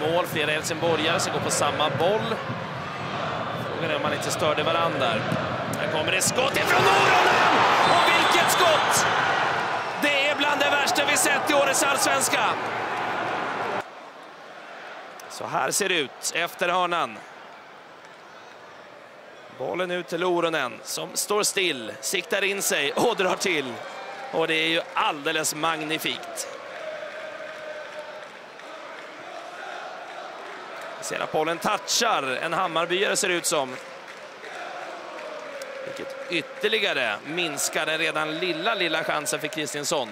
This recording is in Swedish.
mål. Flera helsingborgare som går på samma boll. Frågan är om man inte störde varandra. Här kommer det skott ifrån Noronen! Och vilket skott! Det är bland det värsta vi sett i årets allsvenska. Så här ser det ut efter hörnan. Bollen ut till Loronen som står still, siktar in sig och drar till. Och det är ju alldeles magnifikt. Ser att bollen touchar en Hammarbyare ser det ut som. Vilket ytterligare minskar den redan lilla, lilla chansen för Kristiansson.